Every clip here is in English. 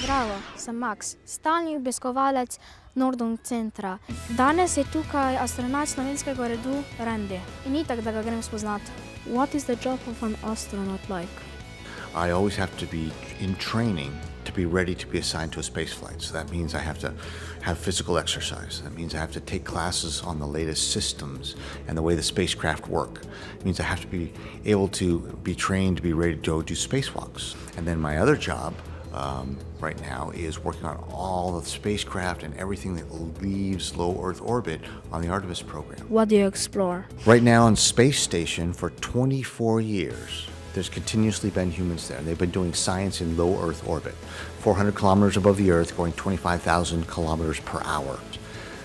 Zdravo, sem Max, stalni obiskovalec Nordung centra. Danes je tukaj astronavt slovenskega redu Randy. In itak, da ga grem spoznat. What is the job of an astronaut like? I always have to be in training to be ready to be assigned to a space flight. So that means I have to have physical exercise. That means I have to take classes on the latest systems and the way the spacecraft work. It means I have to be able to be trained to be ready to go do spacewalks. And then my other job um, right now is working on all the spacecraft and everything that leaves low Earth orbit on the Artemis program. What do you explore? Right now on Space Station for 24 years, there's continuously been humans there. and They've been doing science in low Earth orbit, 400 kilometers above the Earth, going 25,000 kilometers per hour.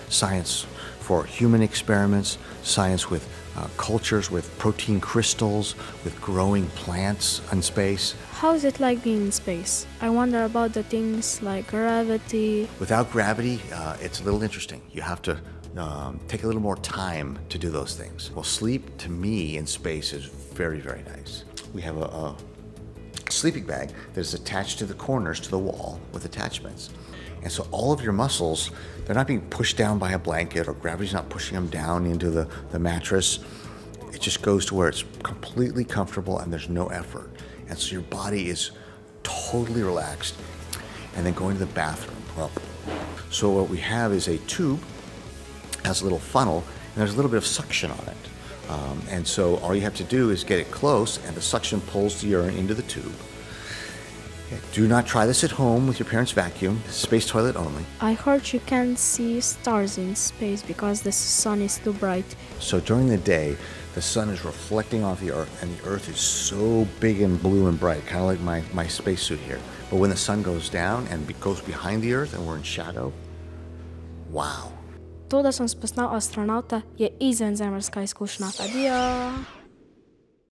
Science for human experiments, science with uh, cultures, with protein crystals, with growing plants in space. How is it like being in space? I wonder about the things like gravity. Without gravity, uh, it's a little interesting. You have to um, take a little more time to do those things. Well, sleep to me in space is very, very nice. We have a, a sleeping bag that is attached to the corners to the wall with attachments. And so all of your muscles, they're not being pushed down by a blanket or gravity's not pushing them down into the, the mattress. It just goes to where it's completely comfortable and there's no effort. And so your body is totally relaxed. And then going to the bathroom. Well, so what we have is a tube, has a little funnel, and there's a little bit of suction on it. Um, and so all you have to do is get it close, and the suction pulls the urine into the tube. Do not try this at home with your parents' vacuum. Space toilet only. I heard you can't see stars in space because the sun is too bright. So during the day, the sun is reflecting off the Earth, and the Earth is so big and blue and bright, kind of like my, my spacesuit here. But when the sun goes down and goes behind the Earth and we're in shadow, wow. To, da sem spoznal astronauta, je izvenzemeljska izkušnja. Adijo!